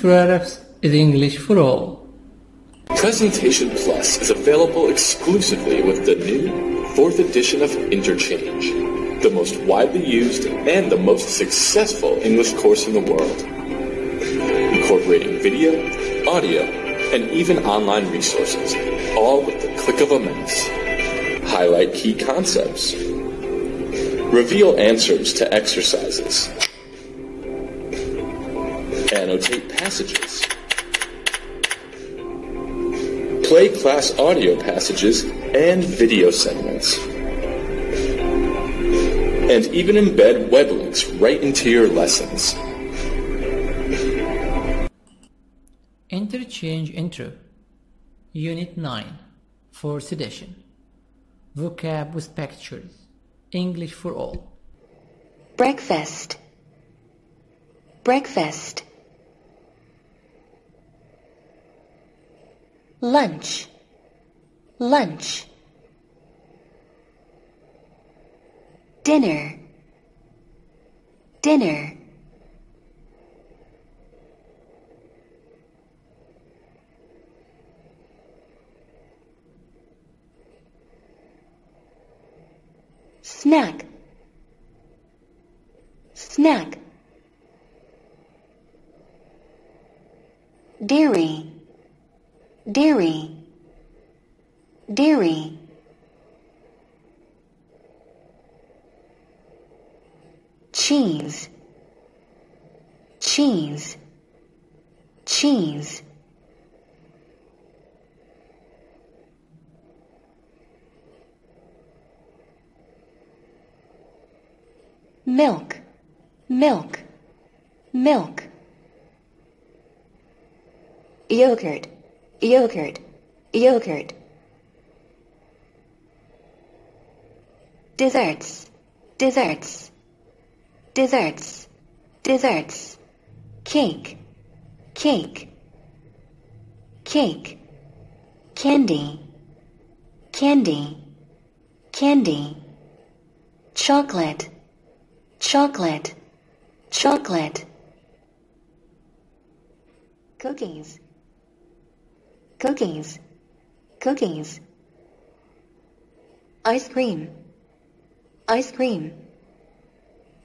For Arabs is English for all. Presentation Plus is available exclusively with the new fourth edition of Interchange, the most widely used and the most successful English course in the world, incorporating video, audio, and even online resources, all with the click of a mouse. Highlight key concepts. Reveal answers to exercises. Annotate passages. Play class audio passages and video segments. And even embed web links right into your lessons. Interchange Intro. Unit 9 Fourth Edition Vocab with Pictures English for All. Breakfast. Breakfast lunch. Lunch. Dinner. Dinner. Snack. Snack. Dairy dairy dairy cheese. Cheese. Cheese. Milk. Milk. Milk. Yogurt yogurt. Yogurt. Desserts. Desserts. Desserts. Desserts. Cake. Cake. Cake. Candy. Candy. Candy. Chocolate. Chocolate. Chocolate. Cookies cookies. Cookies. Ice cream. Ice cream.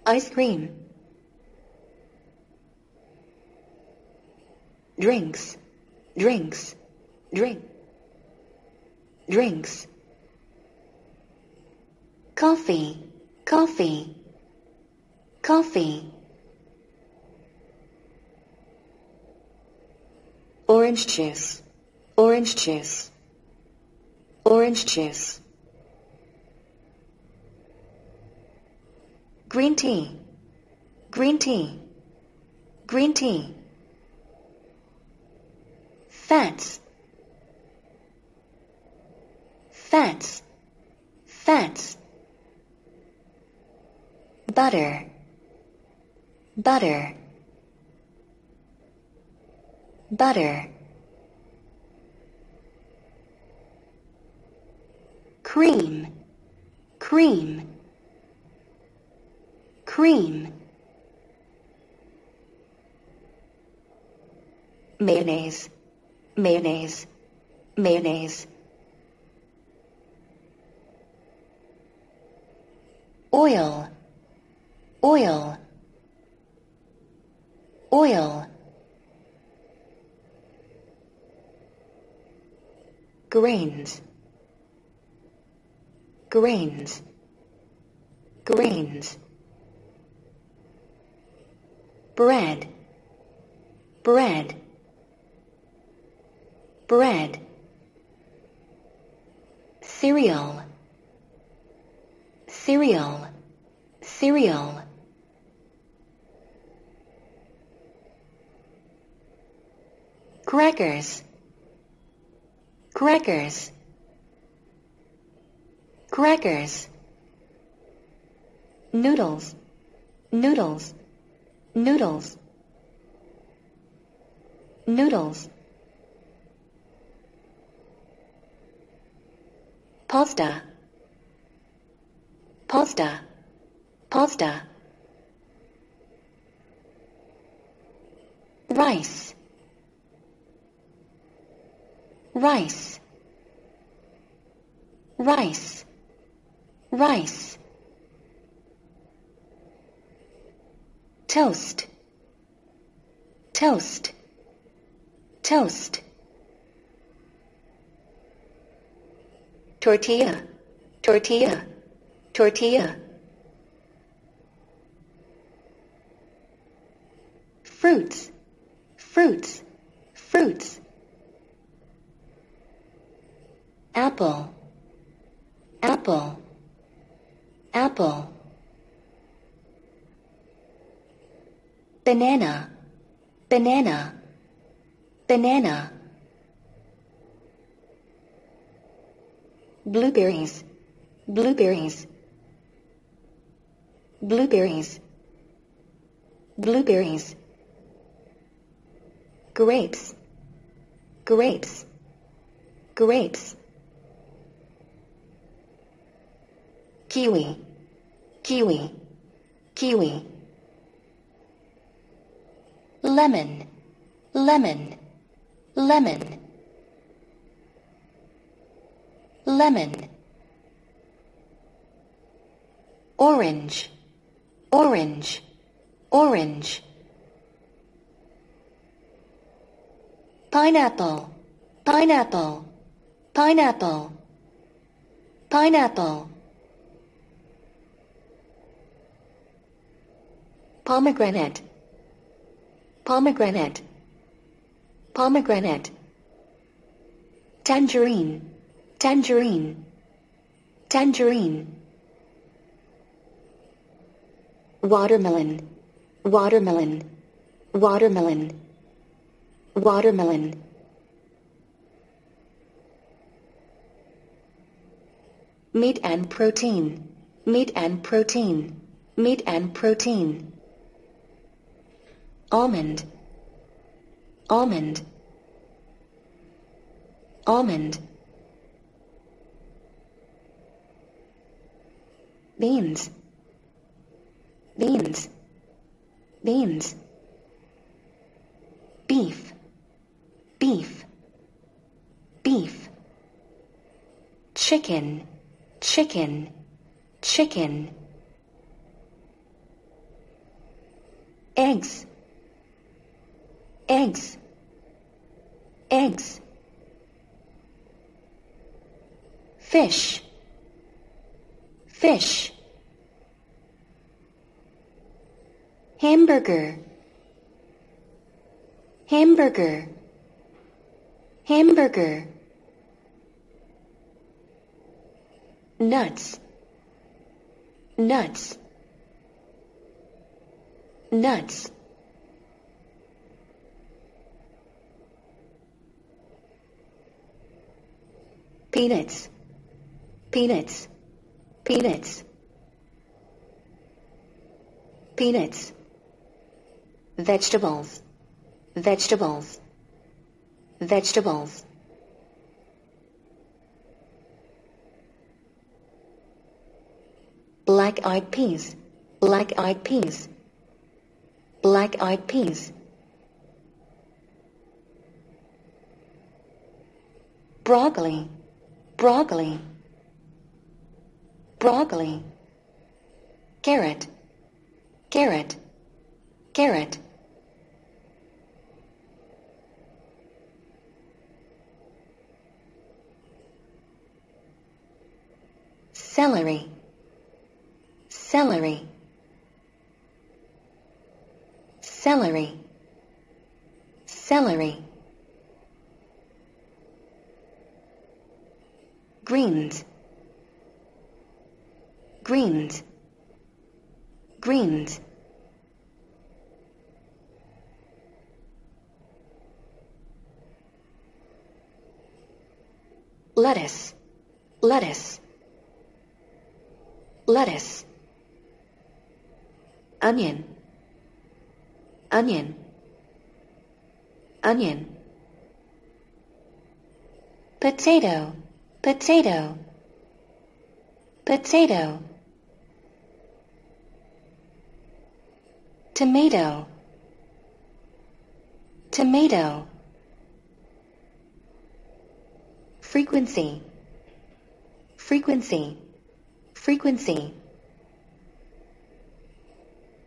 Ice cream. Drinks. Drinks. Drink. Drinks. Coffee. Coffee. Coffee. Orange juice orange juice. Orange juice. Green tea. Green tea. Green tea. Fats. Fats. Fats. Butter. Butter. Butter cream cream cream. Mayonnaise mayonnaise mayonnaise. Oil oil oil. Grains grains grains bread. Bread. Bread. Cereal. Cereal. Cereal. Crackers. Crackers crackers. Noodles. Noodles. Noodles. Noodles. Pasta. Pasta. Pasta. Rice, rice, rice, rice. Toast, toast, toast. Tortilla, tortilla, tortilla. fruits, fruits, fruits. Apple, apple, apple. Banana, banana, banana. Blueberries, blueberries, blueberries, blueberries. Grapes, grapes, grapes. Kiwi, kiwi, kiwi. Lemon, lemon, lemon. Lemon. Orange, orange, orange. pineapple, pineapple, pineapple, pineapple. Pomegranate, pomegranate, pomegranate. Tangerine, tangerine, tangerine. Watermelon, watermelon, watermelon. Watermelon. Meat and protein. Meat and protein. Meat and protein almond. Almond. Almond. Beans. Beans. Beans. Beef. Beef, beef. Chicken, chicken, chicken. Eggs, eggs, eggs. Fish, fish. Hamburger, hamburger. Hamburger. Nuts. Nuts. Nuts peanuts. Peanuts. Peanuts. Peanuts. Vegetables. Vegetables. Vegetables. Black-eyed peas. Black-eyed peas. Black-eyed peas. Broccoli broccoli. Broccoli. Carrot. Carrot. Carrot. Celery, celery, celery, celery. Greens, greens, greens. lettuce, lettuce. Lettuce. Onion. Onion. Onion. Potato potato. Potato. Tomato. Tomato. Frequency. Frequency. Frequency.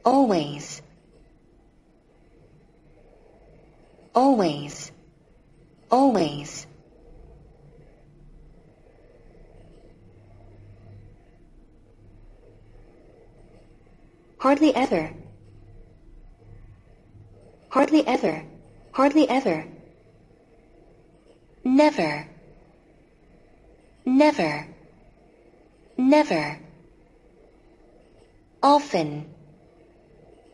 Always. Always. Always hardly ever. Hardly ever. Hardly ever. Never. Never. Never. Often.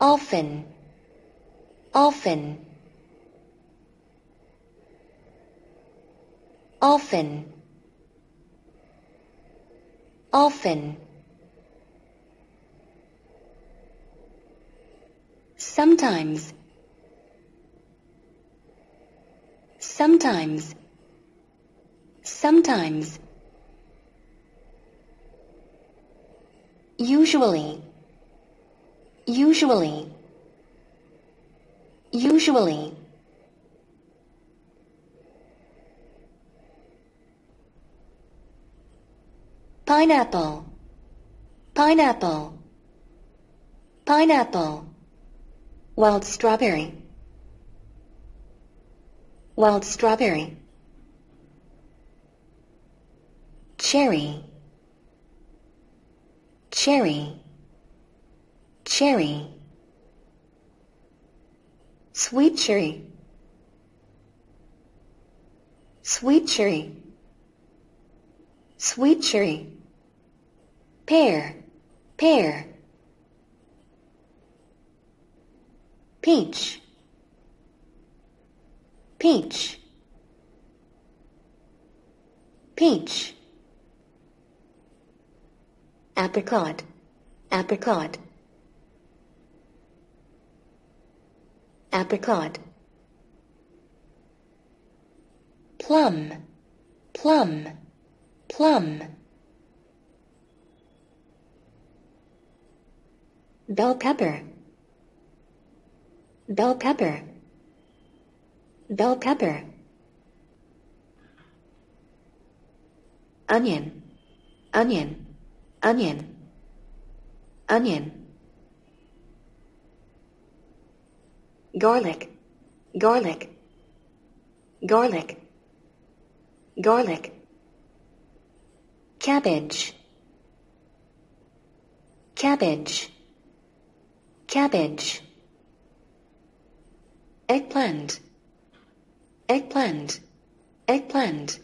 Often. Often. Often. Often sometimes. Sometimes. Sometimes. Usually. Usually. Usually. Pineapple. Pineapple. Pineapple wild strawberry. Wild strawberry. Cherry. Cherry. Cherry. Sweet cherry. Sweet cherry. Sweet cherry. Pear. Pear peach peach peach apricot. Apricot. Apricot. Plum. Plum. Plum. Bell pepper bell pepper. Bell pepper. Onion. Onion. Onion. Onion. Garlic. Garlic. Garlic. Garlic. Cabbage. Cabbage. Cabbage eggplant. Eggplant. Eggplant.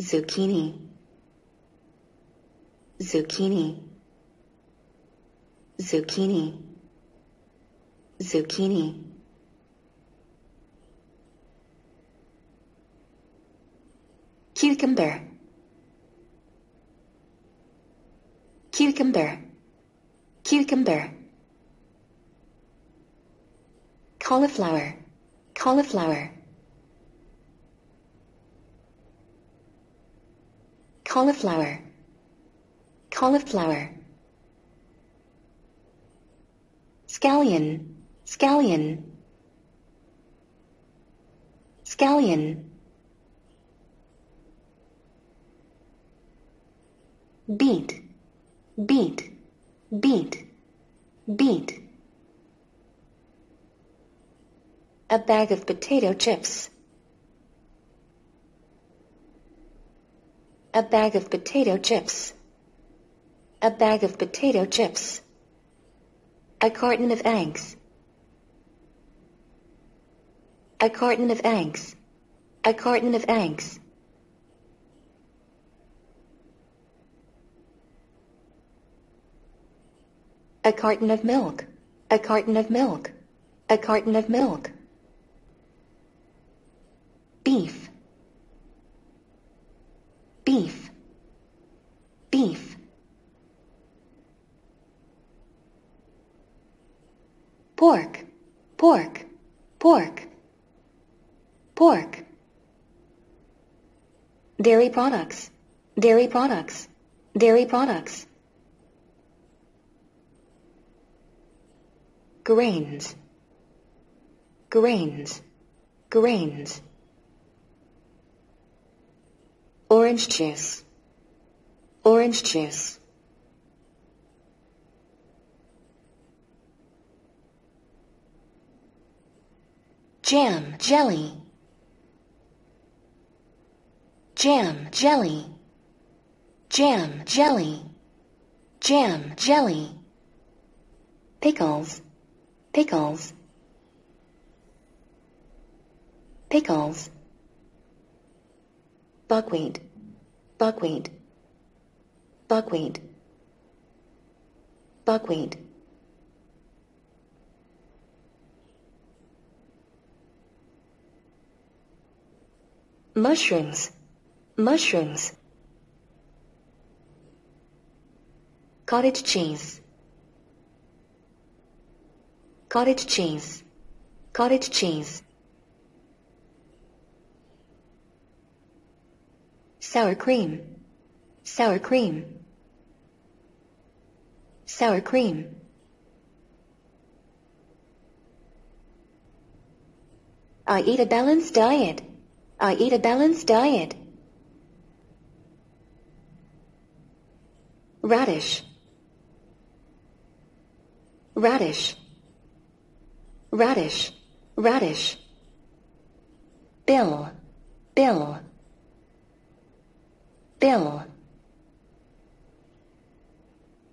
Zucchini. Zucchini. Zucchini. Zucchini. Cucumber. Cucumber. Cucumber cauliflower. Cauliflower. Cauliflower. Cauliflower. Scallion. Scallion. Scallion. Beet. Beet. Beet. Beet a bag of potato chips. A bag of potato chips. A bag of potato chips. A carton of eggs. A carton of eggs. A carton of eggs. A carton of milk. A carton of milk. A carton of milk beef. Beef. Beef. Pork. Pork. Pork. Pork. Dairy products. Dairy products. Dairy products. Grains. Grains, grains. Orange juice, orange juice. Jam, jelly. Jam, jelly. Jam, jelly. Jam, jelly. Pickles, pickles. Pickles. Buckwheat, buckwheat. Buckwheat. Buckwheat. Mushrooms, mushrooms. Cottage cheese. Cottage cheese. Cottage cheese. Sour cream. Sour cream. Sour cream. I eat a balanced diet. I eat a balanced diet. Radish. Radish. Radish. Radish. Bill. Bill. Bill.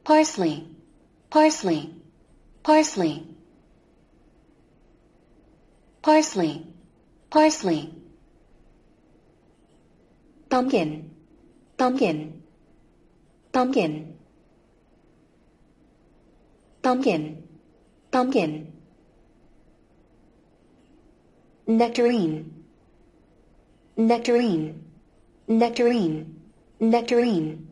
Parsley. Parsley. Parsley. Parsley. Parsley. Pumpkin. Pumpkin. Pumpkin. Pumpkin. Pumpkin. Nectarine. Nectarine. Nectarine. Nectarine.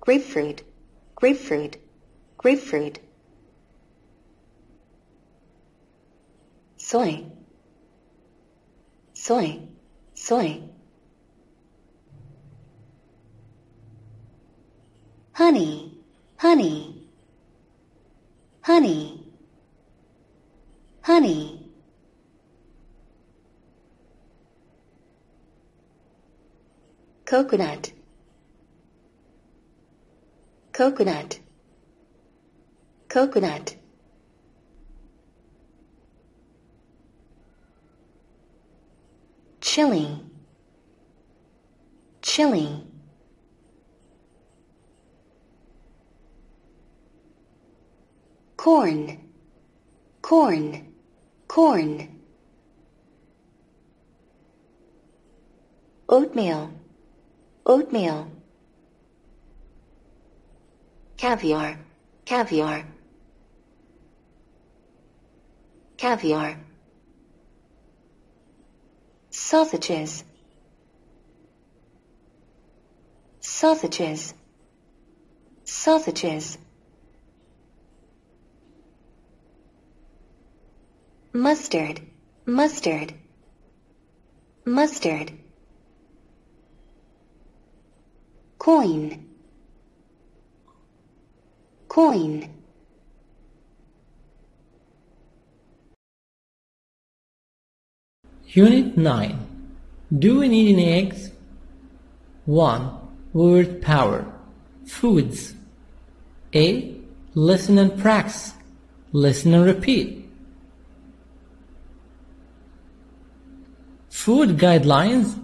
Grapefruit. Grapefruit. Grapefruit. Soy. Soy. Soy. Honey. Honey. Honey. Honey. Coconut. Coconut. Coconut. Chili. Chili. Corn. Corn. Corn. Oatmeal. Oatmeal. Caviar. Caviar. Caviar. Sausages. Sausages. Sausages. Mustard. Mustard. Mustard. Coin. Coin. Unit 9. Do we need any eggs? 1. Word power. Foods. A. Listen and practice. Listen and repeat. Food guidelines.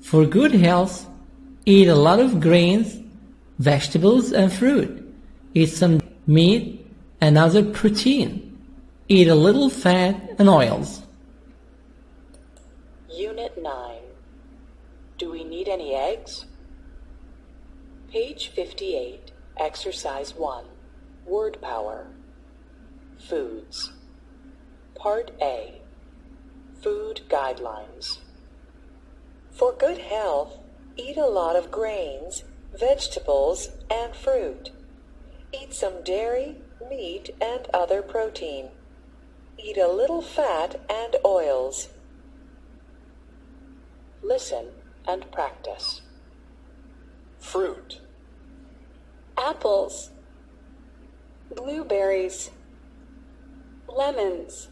For good health, eat a lot of grains, vegetables and fruit. Eat some meat and other protein. Eat a little fat and oils. Unit 9. Do we need any eggs? Page 58, Exercise 1. Word Power. Foods. Part A. Food Guidelines. For good health, eat a lot of grains, vegetables, and fruit. Eat some dairy, meat, and other protein. Eat a little fat and oils. Listen and practice. Fruit. Apples, blueberries, lemons,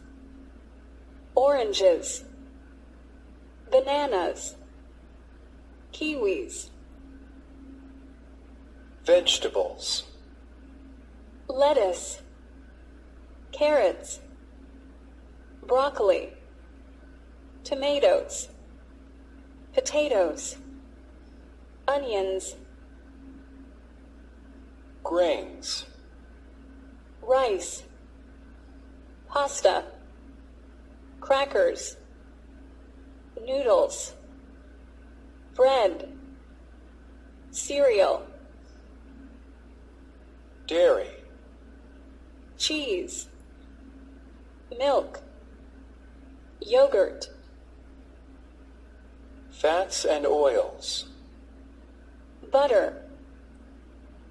oranges, bananas, kiwis, Vegetables. lettuce, carrots, broccoli, tomatoes, potatoes, onions, Grains. rice, pasta, crackers, noodles, bread, cereal, Dairy. cheese, milk, yogurt, Fats and oils. butter,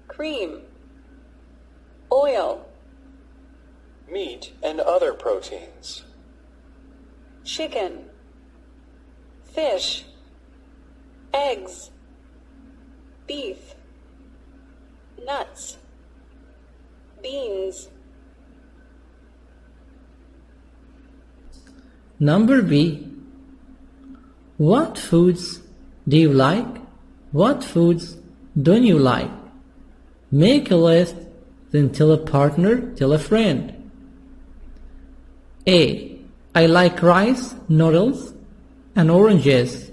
cream, oil, Meat and other proteins. chicken, fish, eggs, beef, nuts, beans, Number B. What foods do you like? What foods don't you like? Make a list, then tell a partner, tell a friend. A. I like rice, noodles, and oranges.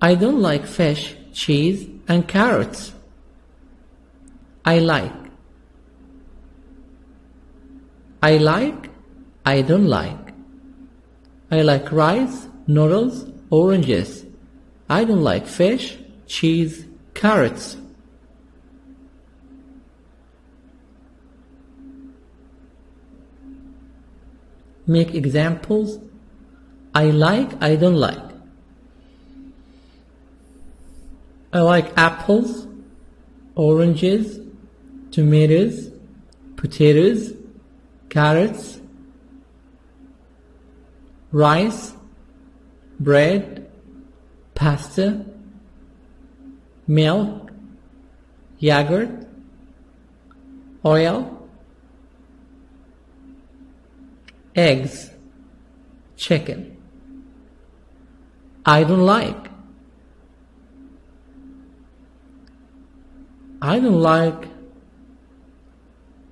I don't like fish, cheese, and carrots. I like. I like, I don't like. I like rice, noodles, oranges. I don't like fish, cheese, carrots. Make examples. I like, I don't like. I like apples, oranges, tomatoes, potatoes, carrots, rice, bread, pasta, milk, yogurt, oil, eggs, chicken. I don't like. I don't like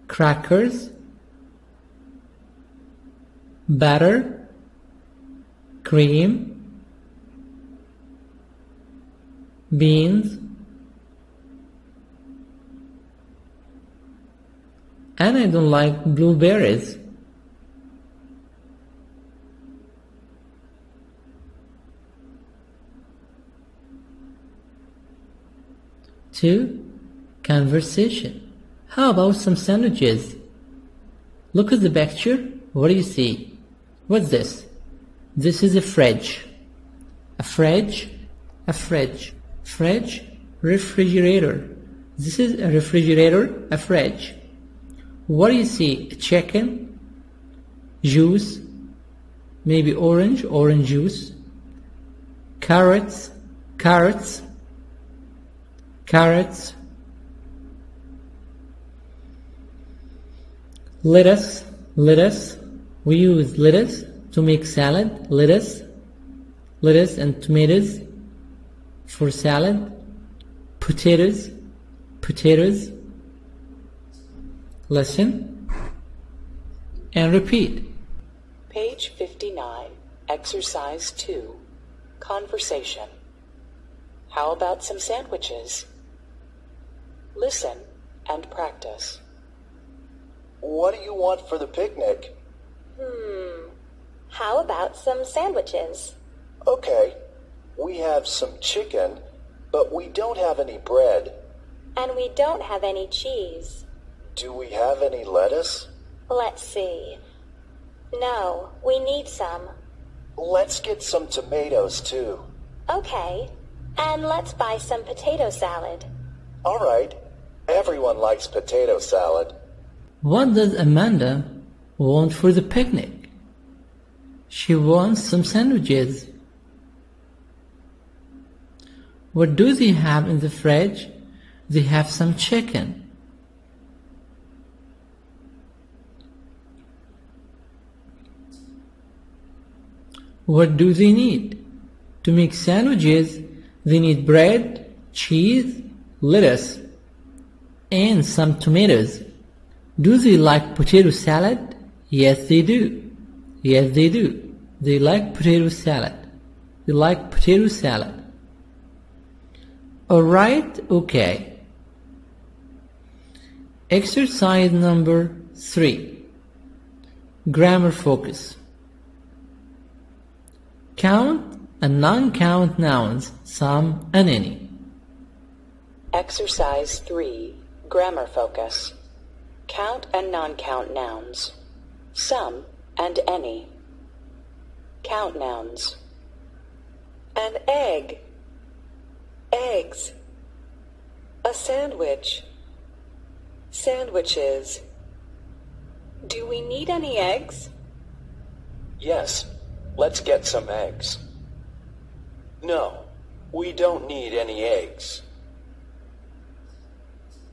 crackers, butter, cream, beans, and I don't like blueberries. Two, conversation. How about some sandwiches? Look at the picture. What do you see? What's this? This is a fridge. A fridge, a fridge, fridge, refrigerator. This is a refrigerator, a fridge. What do you see? A chicken, juice, maybe orange, orange juice, carrots, carrots, carrots, lettuce, lettuce. We use lettuce to make salad, lettuce, lettuce and tomatoes for salad, potatoes, potatoes. Listen and repeat. Page 59, Exercise 2, Conversation. How about some sandwiches? Listen and practice. What do you want for the picnic? Hmm. How about some sandwiches? Okay. We have some chicken, but we don't have any bread. And we don't have any cheese. Do we have any lettuce? Let's see. No, we need some. Let's get some tomatoes too. Okay. And let's buy some potato salad. All right. Everyone likes potato salad. What does Amanda want for the picnic? She wants some sandwiches. What do they have in the fridge? They have some chicken. What do they need? To make sandwiches, they need bread, cheese, lettuce, and some tomatoes. Do they like potato salad? Yes, they do. Yes, they do. They like potato salad. They like potato salad. Alright, okay. Exercise number 3. Grammar focus. Count and non-count nouns, some and any. Exercise 3. Grammar focus. Count and non-count nouns. Some and any. Count nouns. An egg. Eggs. A sandwich. Sandwiches. Do we need any eggs? Yes, let's get some eggs. No, we don't need any eggs.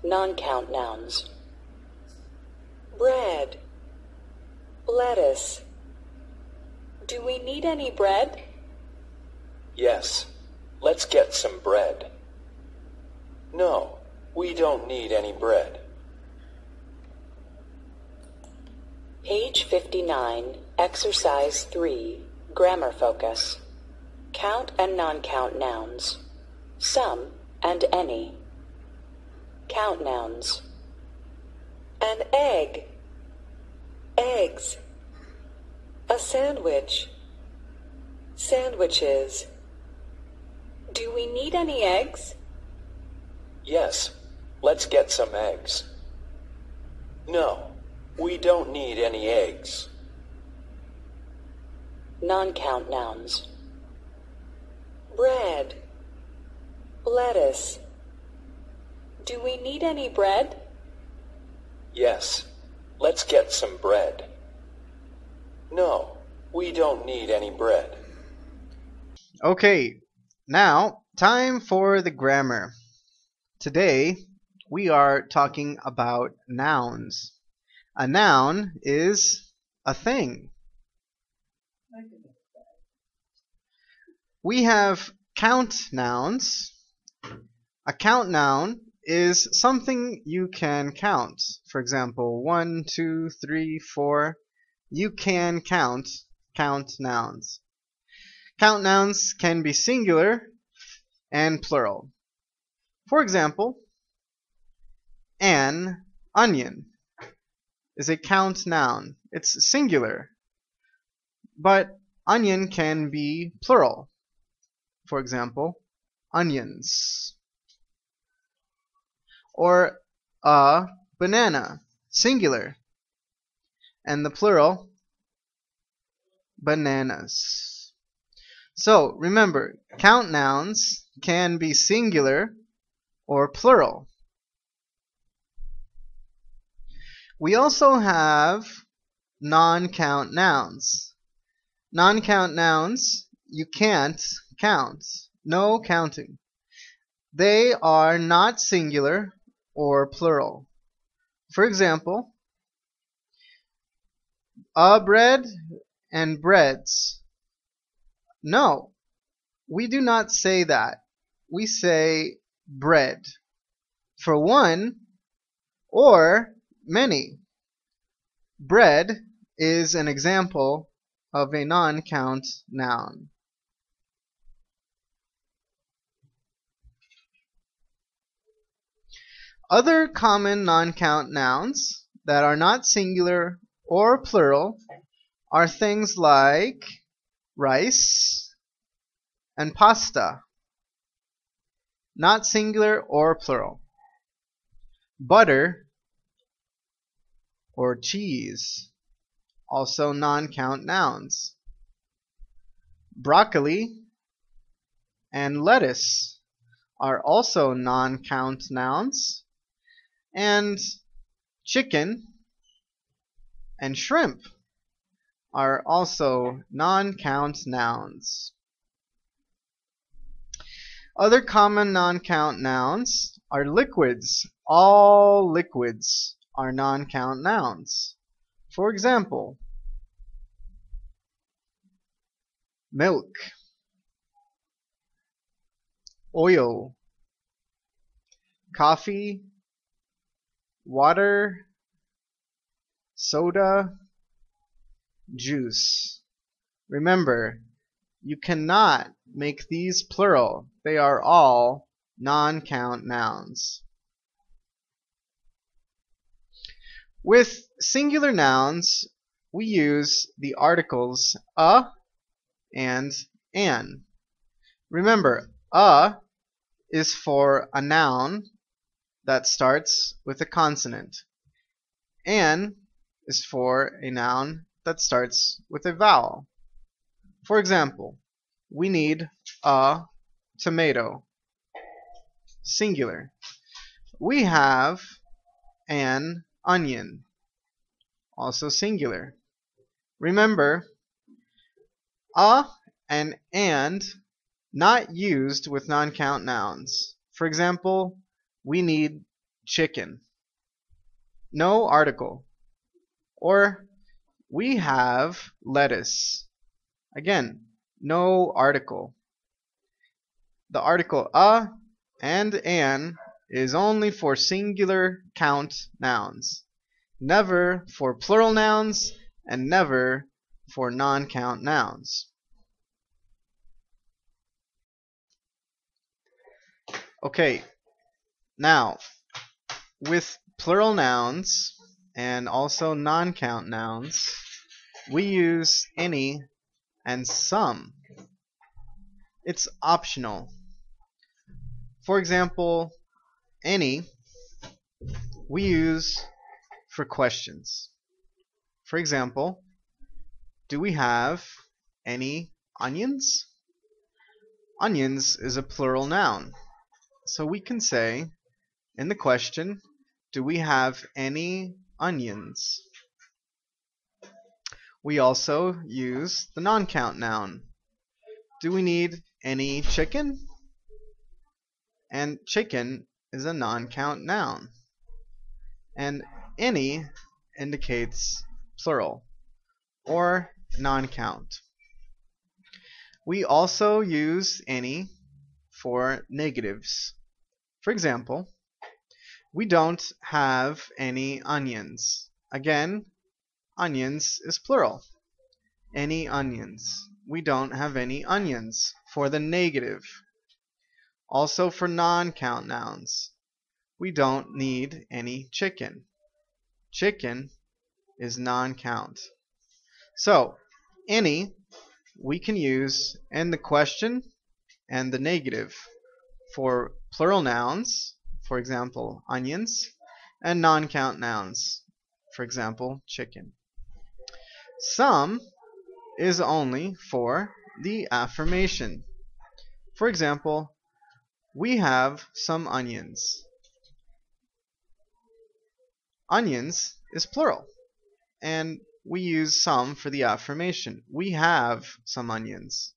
Non-count nouns. Bread. Lettuce. Do we need any bread? Yes, let's get some bread. No, we don't need any bread. Page 59, Exercise 3, Grammar Focus. Count and non-count nouns. Some and any. Count nouns. An egg. Eggs. A sandwich. Sandwiches. Do we need any eggs? Yes, let's get some eggs. No, we don't need any eggs. Non-count nouns. Bread. Lettuce. Do we need any bread? Yes, let's get some bread. No, we don't need any bread. Okay, now time for the grammar. Today we are talking about nouns. A noun is a thing. We have count nouns. A count noun is something you can count. For example, one, two, three, four. You can count count nouns. Count nouns can be singular and plural. For example, an onion is a count noun. It's singular, but onion can be plural. For example, onions. Or a banana, singular, and the plural, bananas. So remember, count nouns can be singular or plural. We also have non-count nouns. Non-count nouns you can't count. No counting. They are not singular or plural. For example, a bread and breads. No, we do not say that. We say bread for one or many. Bread is an example of a non-count noun. Other common non-count nouns that are not singular or plural are things like rice and pasta, not singular or plural. Butter or cheese, also non-count nouns. Broccoli and lettuce are also non-count nouns. And chicken and shrimp are also non-count nouns. Other common non-count nouns are liquids. All liquids are non-count nouns. For example, milk, oil, coffee, water, soda, juice. Remember, you cannot make these plural. They are all non-count nouns. With singular nouns, we use the articles a and an. Remember, a is for a noun that starts with a consonant. An is for a noun that starts with a vowel. For example, we need a tomato. Singular. We have an onion. Also singular. Remember, a and and not used with non-count nouns. For example, we need chicken. No article. Or we have lettuce. Again, no article. The article a and an is only for singular count nouns, never for plural nouns, and never for non-count nouns. Okay, now with plural nouns and also non-count nouns, we use any and some. It's optional. For example, any we use for questions. For example, do we have any onions? Onions is a plural noun. So we can say in the question, do we have any onions? We also use the non-count noun. Do we need any chicken? And chicken is a non-count noun. And any indicates plural or non-count. We also use any for negatives. For example, we don't have any onions. Again, onions is plural. Any onions. We don't have any onions for the negative. Also for non-count nouns. We don't need any chicken. Chicken is non-count. So, any we can use in the question and the negative for plural nouns, for example, onions, and non-count nouns, for example, chicken. Some is only for the affirmation. For example, we have some onions. Onions is plural, and we use some for the affirmation. We have some onions.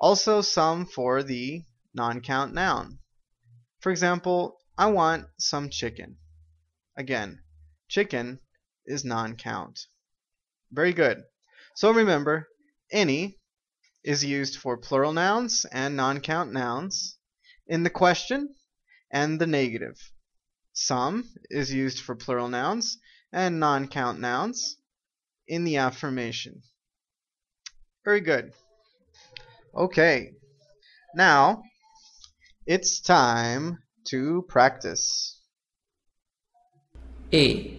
Also some for the non-count noun. For example, I want some chicken. Again, chicken is non-count. Very good. So remember, any is used for plural nouns and non-count nouns in the question and the negative. Some is used for plural nouns and non-count nouns in the affirmation. Very good. Okay. Now, it's time to practice. A.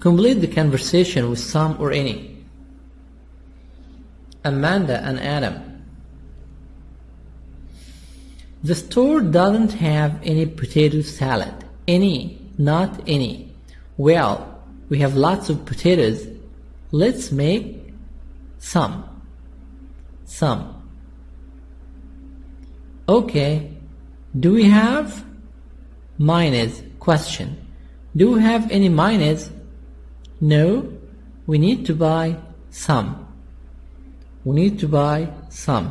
Complete the conversation with some or any. Amanda and Adam. The store doesn't have any potato salad. Any, not any. Well, we have lots of potatoes. Let's make some. Some. Okay. Do we have minus Question. Do we have any minus? No. We need to buy some. We need to buy some.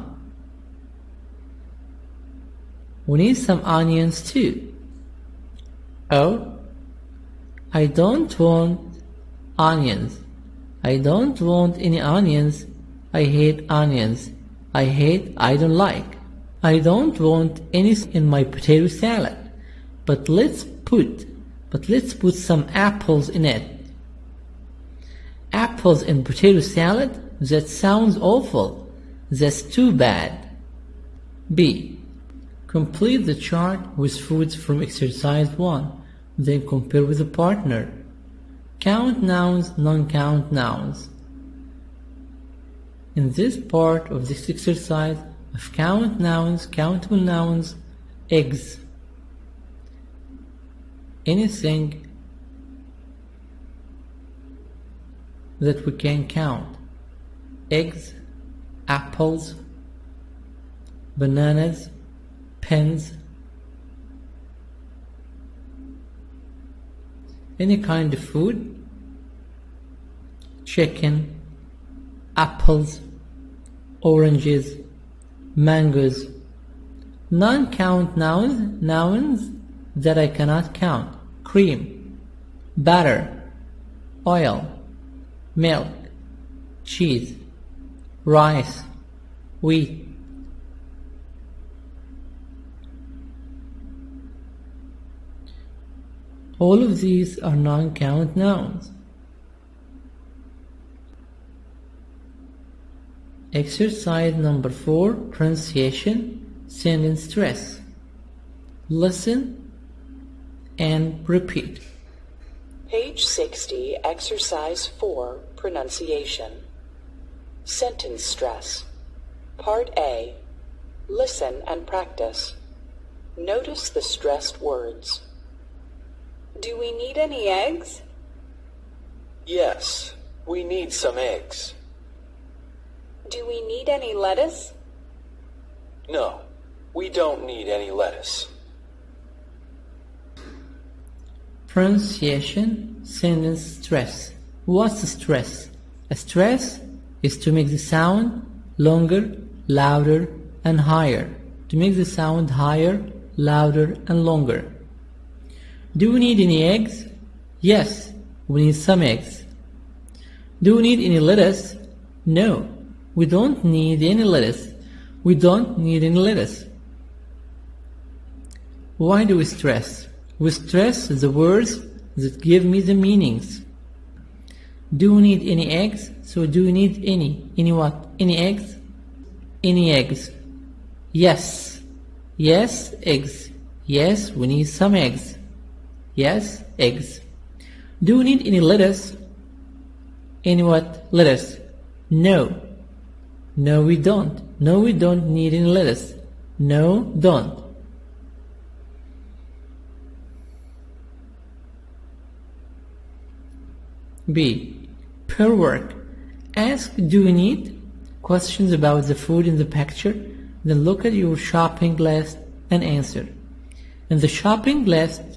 We need some onions too. Oh, I don't want onions. I don't want any onions. I hate onions. I hate, I don't like. I don't want any in my potato salad. But let's put, but let's put some apples in it. Apples in potato salad? That sounds awful. That's too bad. B. Complete the chart with foods from exercise 1. Then compare with a partner. Count nouns, non-count nouns. In this part of this exercise of count nouns, countable nouns, eggs. Anything that we can count. Eggs, apples, bananas, pens, any kind of food, chicken, apples, oranges, mangoes. Non-count nouns, nouns that I cannot count. Cream, butter, oil, milk, cheese, rice, wheat. All of these are non-count nouns. Exercise number 4 Pronunciation Sentence Stress Listen and repeat. Page 60, Exercise 4, Pronunciation. Sentence Stress. Part A. Listen and practice. Notice the stressed words. Do we need any eggs? Yes, we need some eggs. Do we need any lettuce? No, we don't need any lettuce. Pronunciation Sentence Stress What's the stress? A stress is to make the sound longer, louder, and higher. To make the sound higher, louder, and longer. Do we need any eggs? Yes, we need some eggs. Do we need any lettuce? No, we don't need any lettuce. We don't need any lettuce. Why do we stress? We stress the words that give me the meanings. Do we need any eggs? So do we need any? Any what? Any eggs? Any eggs? Yes. Yes, eggs. Yes, we need some eggs. Yes, eggs. Do we need any lettuce? Any what? Lettuce. No. No, we don't. No, we don't need any lettuce. No, don't. B. Per work. Ask do you need questions about the food in the picture, then look at your shopping list and answer. In the shopping list,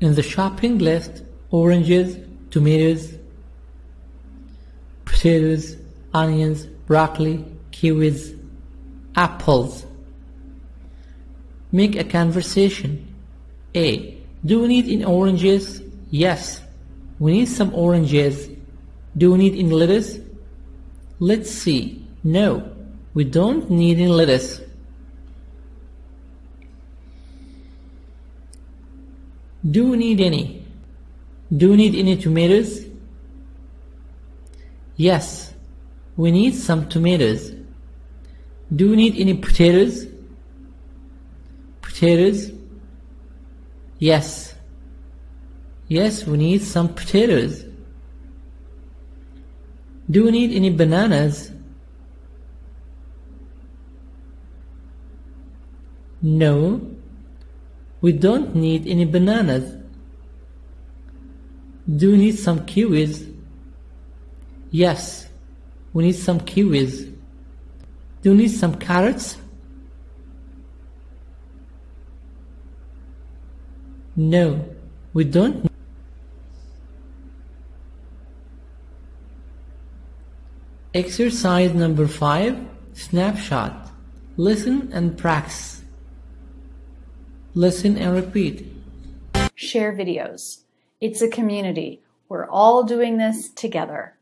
in the shopping list, oranges, tomatoes, potatoes, onions, broccoli, kiwis, apples. Make a conversation. A. Do we need in oranges? Yes. We need some oranges. Do we need in lettuce? Let's see. No. We don't need in lettuce. Do we need any? Do we need any tomatoes? Yes. We need some tomatoes. Do we need any potatoes? Potatoes? Yes. Yes, we need some potatoes. Do we need any bananas? No, we don't need any bananas. Do we need some kiwis? Yes, we need some kiwis. Do we need some carrots? No, we don't. Exercise number 5 Snapshot Listen and practice. Listen and repeat. Share videos. It's a community. We're all doing this together.